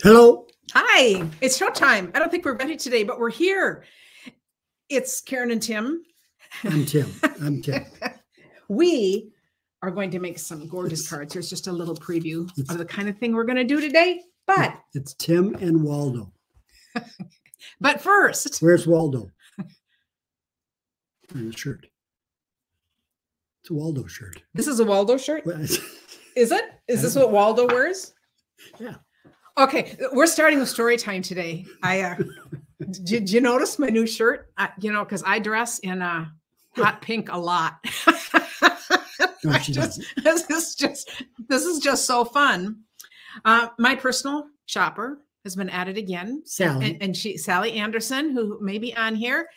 Hello. Hi, it's showtime. I don't think we're ready today, but we're here. It's Karen and Tim. I'm Tim. I'm Tim. we are going to make some gorgeous cards. Here's just a little preview of the kind of thing we're going to do today. But it's Tim and Waldo. but first, where's Waldo? In the shirt. It's a Waldo shirt. This is a Waldo shirt. is it? Is this what Waldo wears? Yeah. Okay, we're starting with story time today. I uh, did, you notice my new shirt? I, you know, because I dress in uh, hot pink a lot. just, this is just this is just so fun. Uh, my personal shopper has been added again, Sally, and, and she Sally Anderson, who may be on here.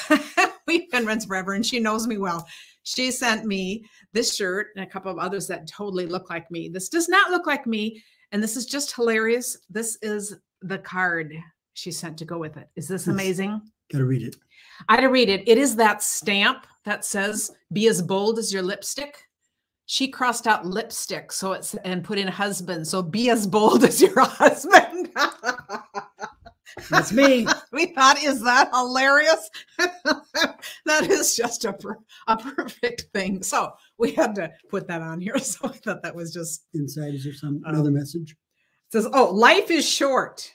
We've been friends forever, and she knows me well. She sent me this shirt and a couple of others that totally look like me. This does not look like me and this is just hilarious. This is the card she sent to go with it. Is this amazing? Gotta read it. I gotta read it. It is that stamp that says, be as bold as your lipstick. She crossed out lipstick so it's and put in husband. So be as bold as your husband. That's me. we thought, is that hilarious? that is just a, a perfect thing. So we had to put that on here. So I thought that was just inside. Is there some um, another message? It says, "Oh, life is short."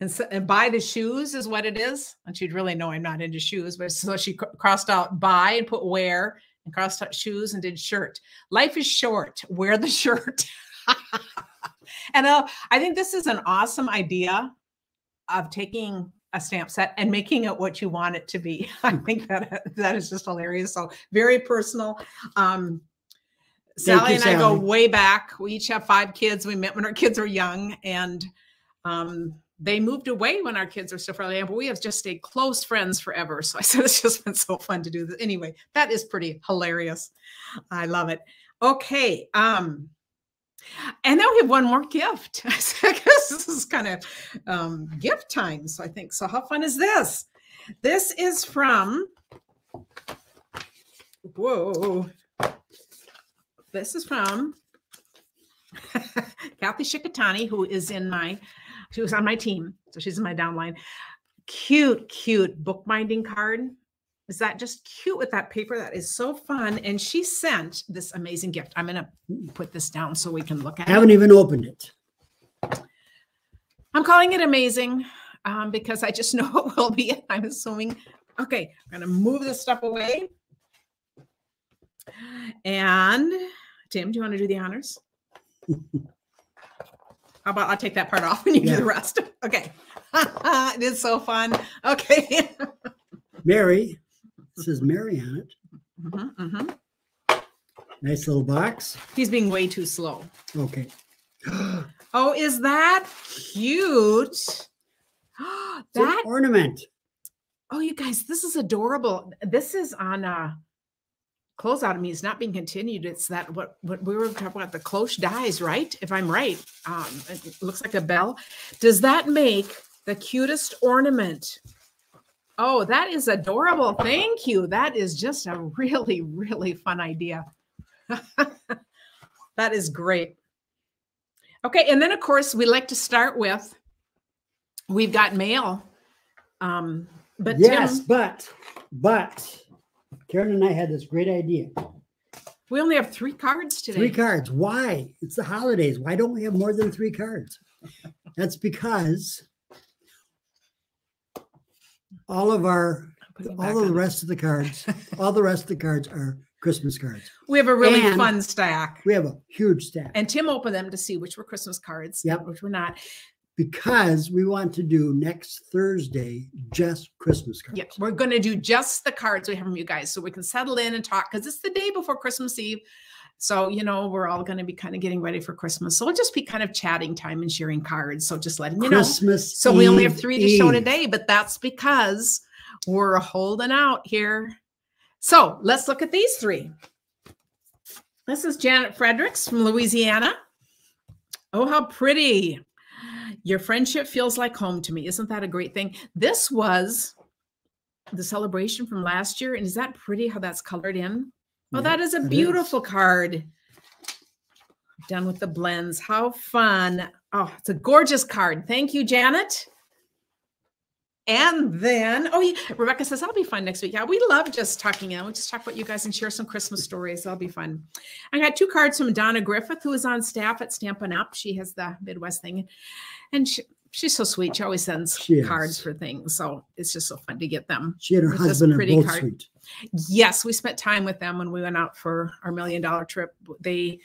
And, so, and buy the shoes is what it is. And she'd really know I'm not into shoes, but so she crossed out buy and put wear and crossed out shoes and did shirt. Life is short. Wear the shirt. and uh, I think this is an awesome idea of taking a stamp set and making it what you want it to be. I think that that is just hilarious. So very personal. Um, Sally you, and Sally. I go way back. We each have five kids. We met when our kids were young, and um, they moved away when our kids were still fairly young. But we have just stayed close friends forever. So I said it's just been so fun to do this. Anyway, that is pretty hilarious. I love it. Okay. Um, and then we have one more gift. I guess this is kind of um, gift time. So I think, so how fun is this? This is from, whoa, this is from Kathy Shikatani, who is in my, she was on my team. So she's in my downline. Cute, cute bookbinding card. Is that just cute with that paper? That is so fun. And she sent this amazing gift. I'm going to put this down so we can look at it. I haven't even opened it. I'm calling it amazing um, because I just know it will be. I'm assuming. Okay, I'm going to move this stuff away. And Tim, do you want to do the honors? How about I'll take that part off and you yeah. do the rest? Okay. it is so fun. Okay. Mary it says Mary on it. Mm-hmm, mm-hmm. Nice little box. He's being way too slow. Okay. oh, is that cute? that ornament. Oh, you guys, this is adorable. This is on uh closeout of me is not being continued. It's that what what we were talking about the cloche dies, right? If I'm right. Um, it looks like a bell. Does that make the cutest ornament Oh, that is adorable. Thank you. That is just a really, really fun idea. that is great. Okay, and then of course we like to start with we've got mail. Um, but yes, Tim, but but Karen and I had this great idea. We only have three cards today. Three cards. Why? It's the holidays. Why don't we have more than three cards? That's because all of our all of the rest of the cards, all the rest of the cards are Christmas cards. We have a really and fun stack. We have a huge stack. And Tim opened them to see which were Christmas cards, yep. which were not. Because we want to do next Thursday just Christmas cards. Yeah, we're going to do just the cards we have from you guys so we can settle in and talk because it's the day before Christmas Eve. So, you know, we're all going to be kind of getting ready for Christmas. So we'll just be kind of chatting time and sharing cards. So just letting you Christmas know. Christmas. So we only have three to show today, but that's because we're holding out here. So let's look at these three. This is Janet Fredericks from Louisiana. Oh, how pretty. Your friendship feels like home to me. Isn't that a great thing? This was the celebration from last year. And is that pretty how that's colored in? Oh, that is a beautiful is. card. Done with the blends. How fun. Oh, it's a gorgeous card. Thank you, Janet. And then, oh, yeah, Rebecca says, I'll be fun next week. Yeah, we love just talking. Know, we'll just talk about you guys and share some Christmas stories. That'll be fun. I got two cards from Donna Griffith, who is on staff at Stampin' Up. She has the Midwest thing. And she, she's so sweet. She always sends She cards for things. So it's just so fun to get them. She and her husband are pretty both card. sweet. Yes, we spent time with them when we went out for our million dollar trip. They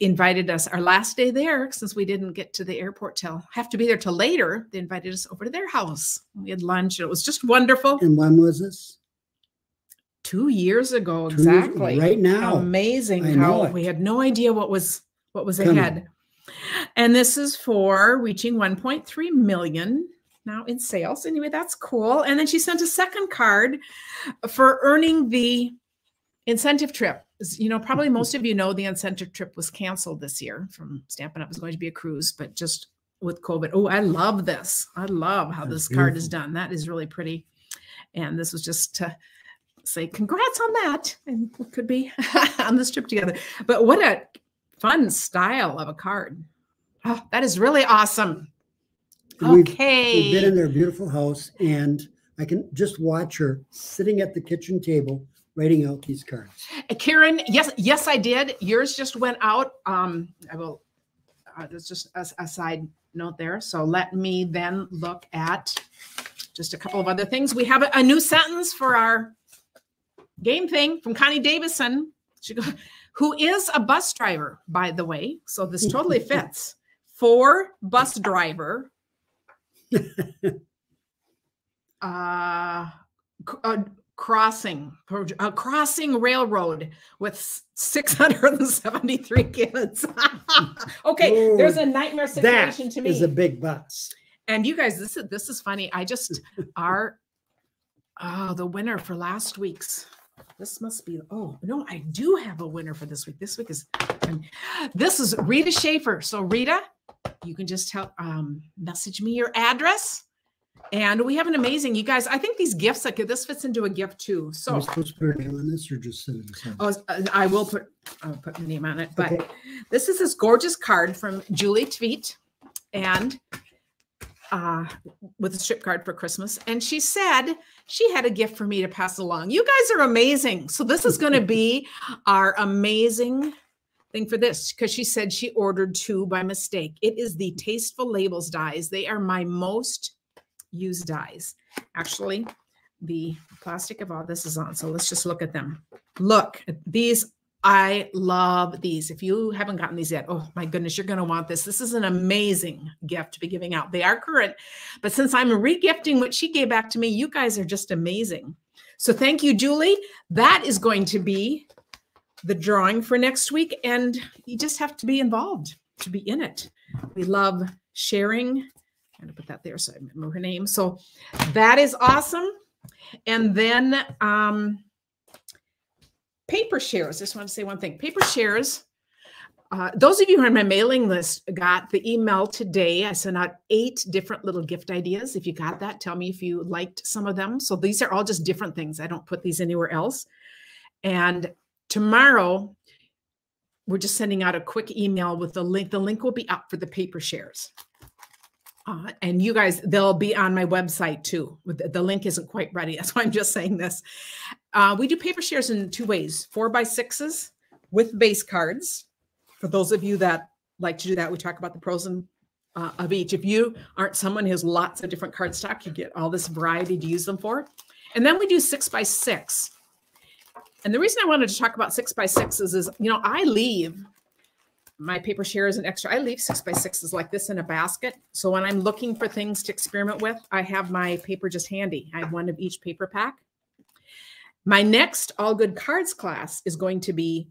invited us our last day there since we didn't get to the airport till have to be there till later. They invited us over to their house. We had lunch. and It was just wonderful. And when was this? Two years ago, Two years- exactly. Right now. Amazing I how we had no idea what was what was Coming. ahead. And this is for reaching 1.3 million now in sales. Anyway, that's cool. And then she sent a second card for earning the incentive trip. You know, probably most of you know the incentive trip was canceled this year from Stampin' Up. It was going to be a cruise, but just with COVID. Oh, I love this. I love how That's this card is done. That is really pretty. And this was just to say congrats on that. And it could be on this trip together. But what a fun style of a card. Oh, that is really awesome. And we've- Okay. We've been in their beautiful house and I can just watch her sitting at the kitchen table writing out these cards. Uh, Karen, yes, yes, I did. Yours just went out. Um, I will. Uh, that's just a, a side note there. So let me then look at just a couple of other things. We have a, a new sentence for our game thing from Connie Davison, she go, who is a bus driver, by the way. So this totally fits. For bus driver. uh, c- uh, crossing a crossing railroad with 673 kids. Okay there's a nightmare That situation to me. is a big bus. and you guys this is this is funny. I just our oh the winner for last week's this must be oh no i do have a winner for this week. This week is this is rita schaefer. So rita you can just tell um message me your address and we have an amazing you guys i think these gifts like this fits into a gift too so we supposed to put her name on this or just sit it? Oh, uh, I will put I'll put my name on it. But Okay. this is this gorgeous card from Julie Tweet, and uh, with a strip card for Christmas. And she said she had a gift for me to pass along. You guys are amazing. So this is going to be our amazing thing for this because she said she ordered two by mistake. It is the Tasteful Labels dies. They are my most used dies. Actually, the plastic of all this is on. So let's just look at them. Look at these. I love these. If you haven't gotten these yet, oh my goodness, you're going to want this. This is an amazing gift to be giving out. They are current, but since I'm regifting what she gave back to me, you guys are just amazing. So thank you, Julie. That is going to be the drawing for next week. And you just have to be involved to be in it. We love sharing. I'm going to put that there so I remember her name. So that is awesome. And then um, paper shares. Just want to say one thing. Paper shares. Uh, those of you who are on my mailing list got the email today. I sent out eight different little gift ideas. If you got that, tell me if you liked some of them. So these are all just different things. I don't put these anywhere else. And tomorrow, we're just sending out a quick email with the link. The link will be up for the paper shares. Uh, and you guys, they'll be on my website too. The the link isn't quite ready. That's why I'm just saying this. Uh, we do paper shares in two ways four by sixes with base cards. For those of you that like to do that, we talk about the pros and uh, of each. If you aren't someone who has lots of different card stock, you get all this variety to use them for. And then we do six by six. And the reason I wanted to talk about six by sixes is, you know, I leave my paper shares an extra. I leave six by sixes like this in a basket. So when I'm looking for things to experiment with, I have my paper just handy. I have one of each paper pack. My next All Good Cards class is going to be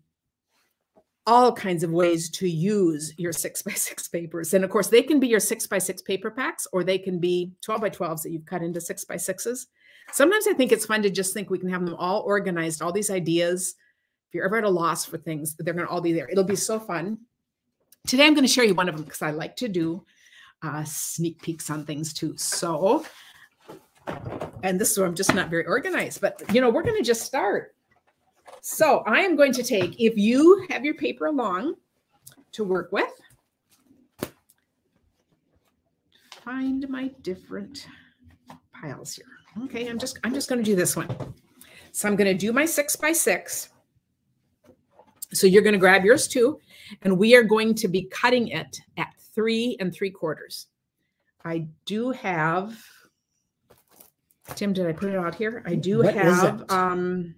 all kinds of ways to use your six by six papers. And of course, they can be your six by six paper packs, or they can be 12 by 12s that you've cut into six by sixes. Sometimes I think it's fun to just think we can have them all organized, all these ideas. If you're ever at a loss for things, they're going to all be there. It'll be so fun. Today, I'm going to share you one of them because I like to do uh, sneak peeks on things too. So, and this is where I'm just not very organized, but you know, we're going to just start. So I am going to take, if you have your paper along to work with, find my different piles here. Okay, I'm just I'm just going to do this one. So I'm going to do my six by six. So you're going to grab yours too, and we are going to be cutting it at three and three quarters. I do have. Tim, did I put it out here? I do What have. Um,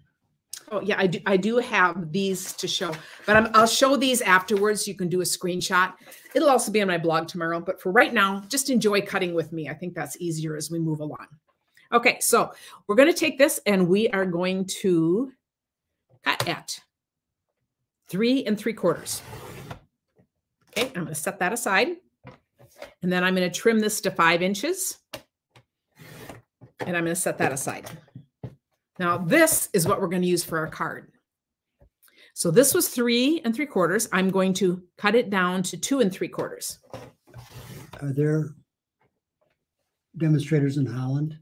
oh yeah, I do. I do have these to show, but I'm, I'll show these afterwards. You can do a screenshot. It'll also be on my blog tomorrow. But for right now, just enjoy cutting with me. I think that's easier as we move along. Okay, so we're going to take this and we are going to cut at three and three quarters. Okay, I'm going to set that aside. And then I'm going to trim this to five inches. And I'm going to set that aside. Now, this is what we're going to use for our card. So this was three and three quarters. I'm going to cut it down to two and three quarters. Are there demonstrators in Holland?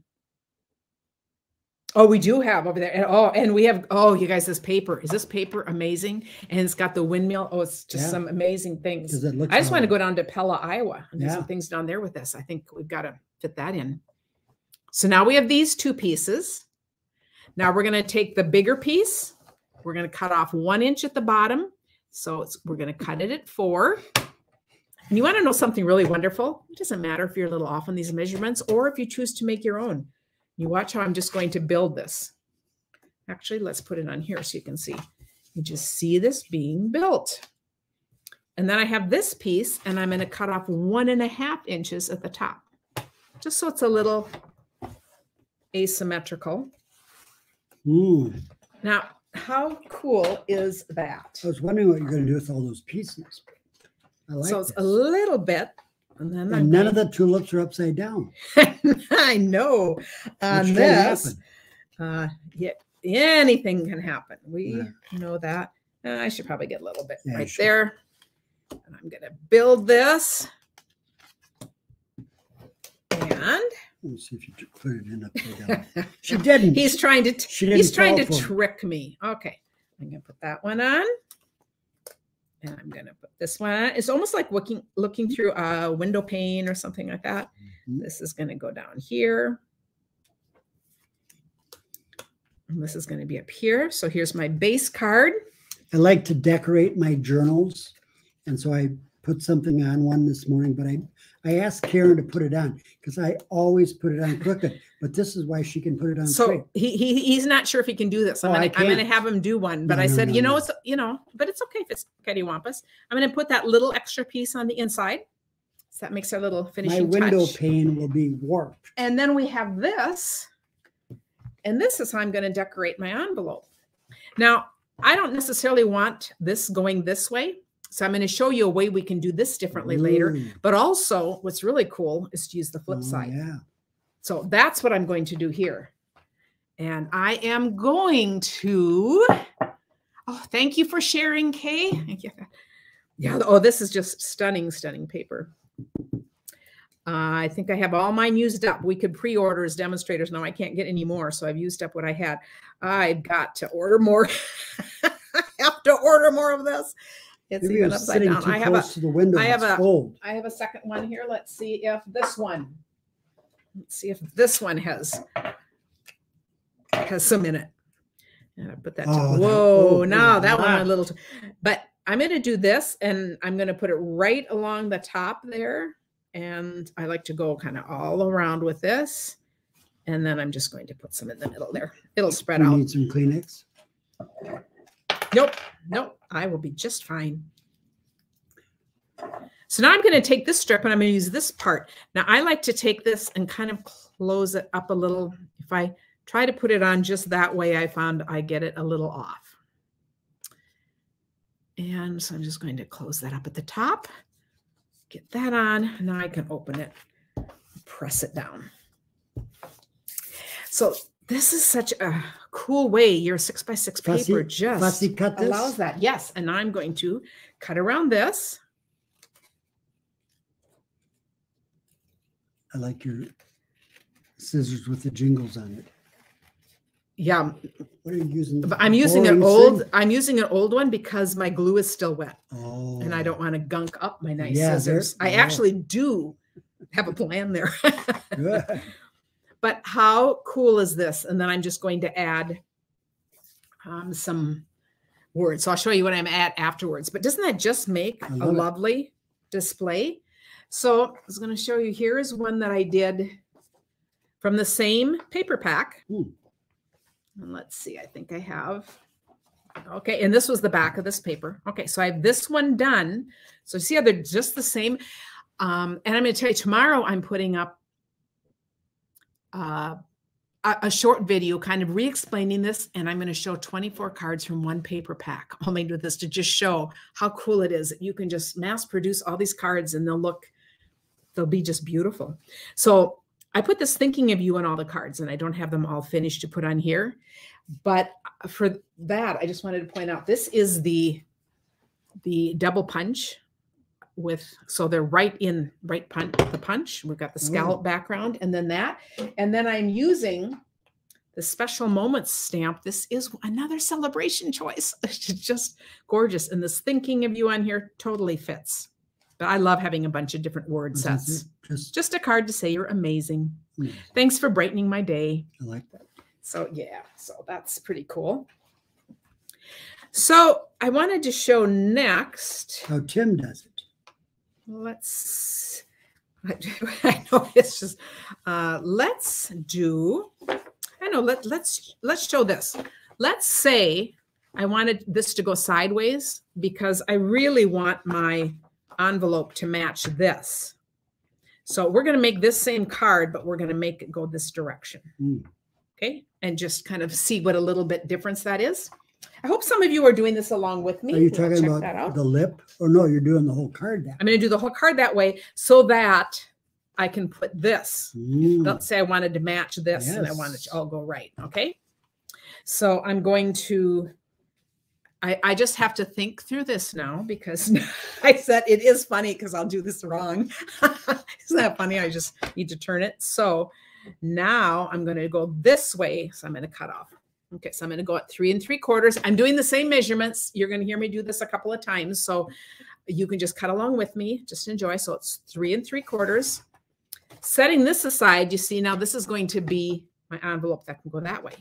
Oh, we do have over there. And, oh, and we have, oh, you guys, this paper. Is this paper amazing? And it's got the windmill. Oh, it's just Yeah. some amazing things. I just want to go down to Pella, Iowa and do some things down there with this. I think we've got to fit that in. So now we have these two pieces. Now we're going to take the bigger piece. We're going to cut off one inch at the bottom. So it's, we're going to cut it at four. And you want to know something really wonderful? It doesn't matter if you're a little off on these measurements or if you choose to make your own. You watch how I'm just going to build this. Actually, let's put it on here so you can see. You just see this being built. And then I have this piece and I'm going to cut off one and a half inches at the top, just so it's a little asymmetrical. Hmm. Now, how cool is that? I was wondering what you're going to do with all those pieces. I like so it's a little bit. And then And none of the tulips are upside down. I know on can this. Uh, yeah, anything can happen. We Yeah. know that. Uh, I should probably get a little bit Yeah, right there. And I'm going to build this. And Let me see if you put it in upside down. She didn't. he's trying to She didn't he's trying to fall for it. trick me. Okay. I'm going to put that one on. And I'm going to put this one. It's almost like looking looking through a window pane or something like that. Mhm. This is going to go down here. And this is going to be up here. So here's my base card. I like to decorate my journals, and so I put something on one this morning. But I I asked Karen to put it on because I always put it on crooked. But this is why she can put it on straight. So he, he he's not sure if he can do this. I'm Oh, gonna I'm gonna have him do one. But No, I no, said, no, you know, it's you know, but it's okay if it's cattywampus. I'm gonna put that little extra piece on the inside. So that makes our little finishing. My window touch. pane will be warped. And then we have this. And this is how I'm going to decorate my envelope. Now, I don't necessarily want this going this way. So I'm going to show you a way we can do this differently later. But also, what's really cool is to use the flip Oh, side. Yeah. So that's what I'm going to do here. And I am going to, oh, thank you for sharing, Kay. Thank you. Yeah. Oh, this is just stunning, stunning paper. Uh, I think I have all mine used up. We could pre-order as demonstrators. No, I can't get any more. So I've used up what I had. I've got to order more. I have to order more of this. It's Maybe even you're upside sitting down. too I have a, close to the window. I have it's a- cold. I have a second one here. Let's see if this one, let's see if this one has has some in it. And I put that. to- Oh, that- whoa! oh, now good that one a little. t- But I'm going to do this, and I'm going to put it right along the top there. And I like to go kind of all around with this, and then I'm just going to put some in the middle there. It'll spread You out. need some Kleenex. Nope, nope. I will be just fine. So now I'm going to take this strip and I'm going to use this part. Now I like to take this and kind of close it up a little. If I try to put it on just that way, I found I get it a little off. And so I'm just going to close that up at the top. Get that on. Now I can open it, press it down. So this is such a cool way. Your six by six paper just Fussy cut allows that. Yes. And I'm going to cut around this. I like your scissors with the jingles on it. Yeah. What are you using? I'm using an old, thing? I'm using an old one because my glue is still wet Oh. and I don't want to gunk up my nice Yeah, scissors. I actually do have a plan there. But how cool is this? And then I'm just going to add um, some words. So I'll show you what I'm at afterwards. But doesn't that just make a it. lovely display? So I was going to show you. Here is one that I did from the same paper pack. Hmm. And let's see. I think I have. Okay, and this was the back of this paper. Okay, so I have this one done. So see how they're just the same. Um, and I'm going to tell you tomorrow. I'm putting up uh, a, short video kind of re-explaining this and i'm going to show 24 cards from one paper pack. Only do this to just show how cool it is that you can just mass produce all these cards and they'll look they'll be just beautiful. So i put this thinking of you on all the cards and i don't have them all finished to put on here but for that i just wanted to point out this is the the double punch with so they're right in right punch the punch we've got the scallop background and then that and then i'm using the special moments stamp this is another celebration choice it's just gorgeous and this thinking of you on here totally fits but i love having a bunch of different word That's sets. Just, just a card to say you're amazing mm, thanks for brightening my day I like that. so yeah, so that's pretty cool. So I wanted to show next. How Tim does it. Let's. I know it's just. Uh, let's do. I know. Let let's let's show this. Let's say I wanted this to go sideways because I really want my envelope to match this. So we're going to make this same card, but we're going to make it go this direction. Mm. Okay. And just kind of see what a little bit difference that is. I hope some of you are doing this along with me. Are you We'll talking that about out. the lip? Or no, you're doing the whole card that. I'm going to do the whole card that way so that I can put this. Mm, Let's say I wanted to match this and I wanted Yes. to all go right. Okay. So I'm going to, I, I just have to think through this now because I said it is funny because I'll do this wrong. Isn't that funny? I just need to turn it. So now I'm going to go this way. So I'm going to cut off. Okay, so I'm going to go at three and three quarters. I'm doing the same measurements. You're going to hear me do this a couple of times. So you can just cut along with me, just enjoy. So it's three and three quarters. Setting this aside, you see now this is going to be my envelope that can go that way.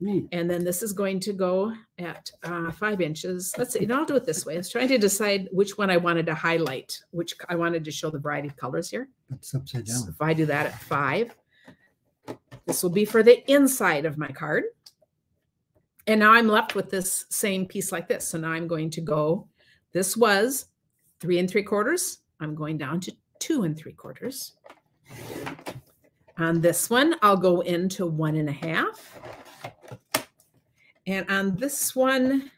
mm, And then this is going to go at uh, five inches. Let's see, and I'll do it this way. I was trying to decide which one I wanted to highlight, which I wanted to show the variety of colors here. It's upside So down. if I do that at five, this will be for the inside of my card. And now I'm left with this same piece like this. So now I'm going to go, this was three and three quarters. I'm going down to two and three quarters. On this one, I'll go into one and a half. And on this one,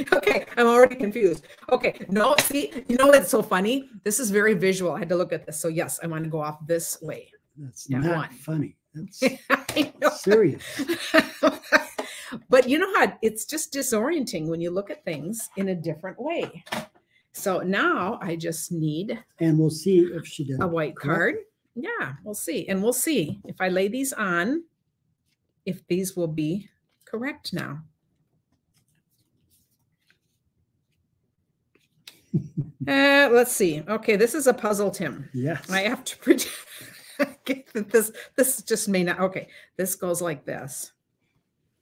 okay, I'm already confused. Okay, no, see, you know what's so funny? This is very visual. I had to look at this. So yes, I want to go off this way. That's Yeah, not one. funny. That's serious. but you know how it's just disorienting when you look at things in a different way. So now I just need And we'll see if she does. a white card. Yeah, we'll see. And we'll see if I lay these on, if these will be correct now. Uh, let's see. Okay, this is a puzzle, Tim. Yes. I have to pretend that this this just may not. Okay, this goes like this,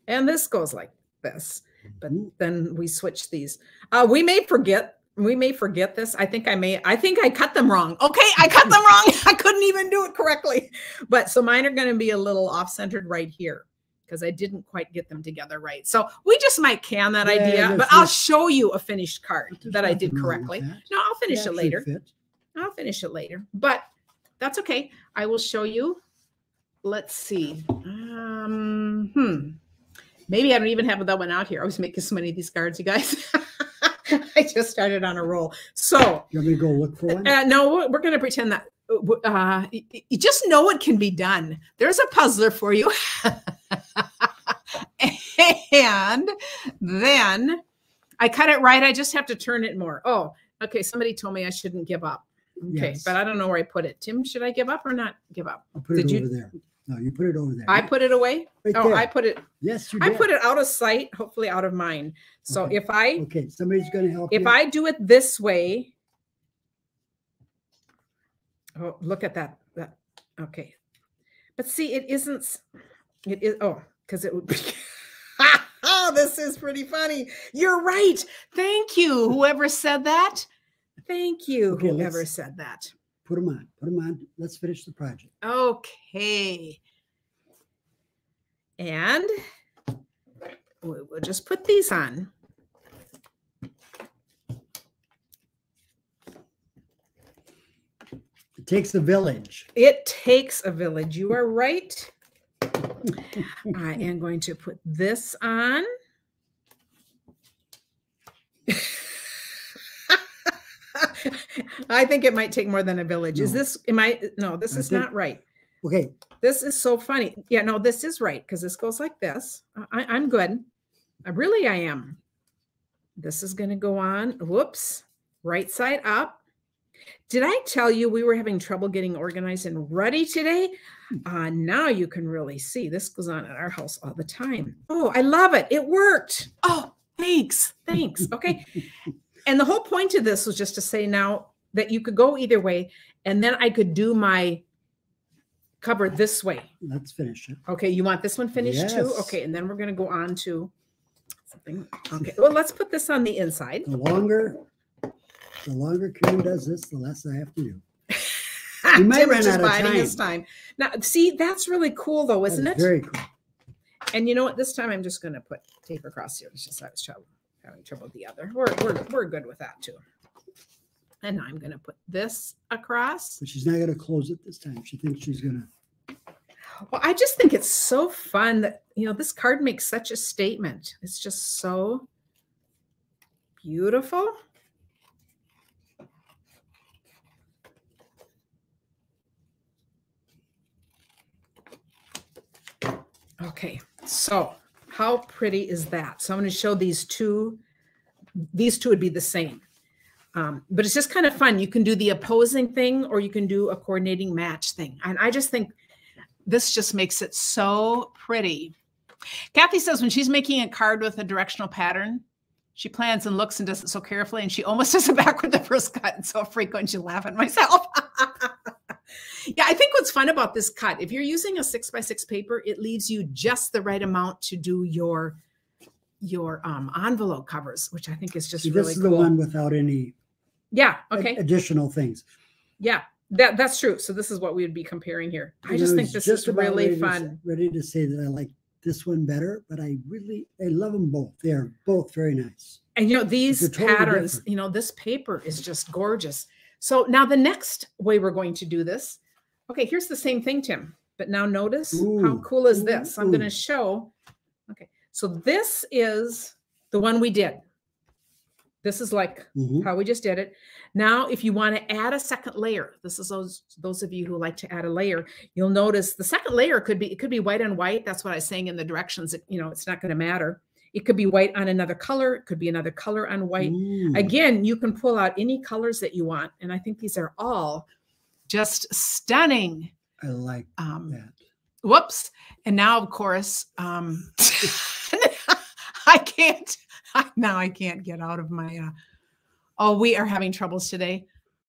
and this goes like this. But Mhm. then we switch these. Uh, we may forget. We may forget this. I think I may. I think I cut them wrong. Okay, I cut them wrong. I couldn't even do it correctly. But so mine are going to be a little off centered right here because I didn't quite get them together right. So we just might can that Yeah, idea. But I'll show you a finished card that I did nothing wrong with correctly. No, I'll finish That it later. I'll finish it later, but that's okay. I will show you. Let's see. Um, hmm. Maybe I don't even have that one out here. I was making so many of these cards, you guys. I just started on a roll. So, You want me to go look for one? uh, no, we're- going to pretend that uh, y- y- just know it can be done. There's a puzzler for you. and then I cut it right. I just have to turn it more. Oh, okay. Somebody told me I shouldn't give up. Okay, Yes. but I don't know where I put it. Tim, should I give up or not give up? I'll put it did you- over there. No, you put it over there. I put it away. right Oh, there. I put it. yes, you I put it out of sight, hopefully out of mind. So Okay. if I Okay, somebody's going to help if you. I do it this way, oh, look at that. That okay. But see, it isn't. It is Oh, because it would be. this is pretty funny. You're right. Thank you, whoever said that. Thank you, Okay, whoever said that. Put them on. Put them on. Let's finish the project. Okay. And we'll just put these on. It takes a village. It takes a village. You are right. I am going to put this on. I think it might take more than a village. Is this, am I, no, this I is think- not right. Okay, This is so funny. Yeah, no, this is right because this goes like this. I, I'm good. I really, I am. This is going to go on. Whoops. Right side up. Did I tell you we were having trouble getting organized and ready today? Uh, now you can really see this goes on at our house all the time. Oh, I love it. It worked. Oh, thanks. Thanks. Okay. and the whole point of this was just to say now that you could go either way. And then I could do my cover this way. let's finish it. Okay, you want this one finished too? Okay, and then we're gonna go on to something. Okay, well, let's put this on the inside. The longer, the longer Karen does this, the less I have to do. You might run out of biding his time. Now, see, that's really cool though, isn't is it? Very cool. And you know what? This time I'm just gonna put tape across here. It's just I was trouble, trouble with the other. We're we're we're good with that too. And I'm gonna put this across. But she's not going to close it this time. She thinks she's going to. Well, I just think it's so fun that you know this card makes such a statement. It's just so beautiful. Okay, so how pretty is that? So I'm going to show these two. These two would be the same. Um, but it's just kind of fun. You can do the opposing thing or you can do a coordinating match thing. And I just think this just makes it so pretty. Kathy says when she's making a card with a directional pattern, she plans and looks and does it so carefully, and she almost does it backward the first cut. And so frequent, you laugh at myself. Yeah, I think what's fun about this cut, if you're using a six by six paper, it leaves you just the right amount to do your your um, envelope covers, which I think is just See, really this is cool. the one without any Yeah. Okay. additional things. Yeah. That that's true. So this is what we would be comparing here. I And just think this just is really ready to fun. ready to say that I like this one better, but I really I love them both. They are both very nice. And you know, these totally patterns, different. you know, this paper is just gorgeous. So now the next way we're going to do this. Okay, here's the same thing, Tim. But now notice how cool is ooh, this? I'm going to show. Okay. So this is the one we did. This is like Mhm. how we just did it. Now, if you want to add a second layer, this is those those of you who like to add a layer. You'll notice the second layer could be it could be white on white. That's what I was saying in the directions. It, you know, it's not going to matter. It could be white on another color. It could be another color on white. Mm. Again, you can pull out any colors that you want, and I think these are all just stunning. I like Um, that. whoops and now of course um i can't now i can't get out of my uh oh we are having troubles today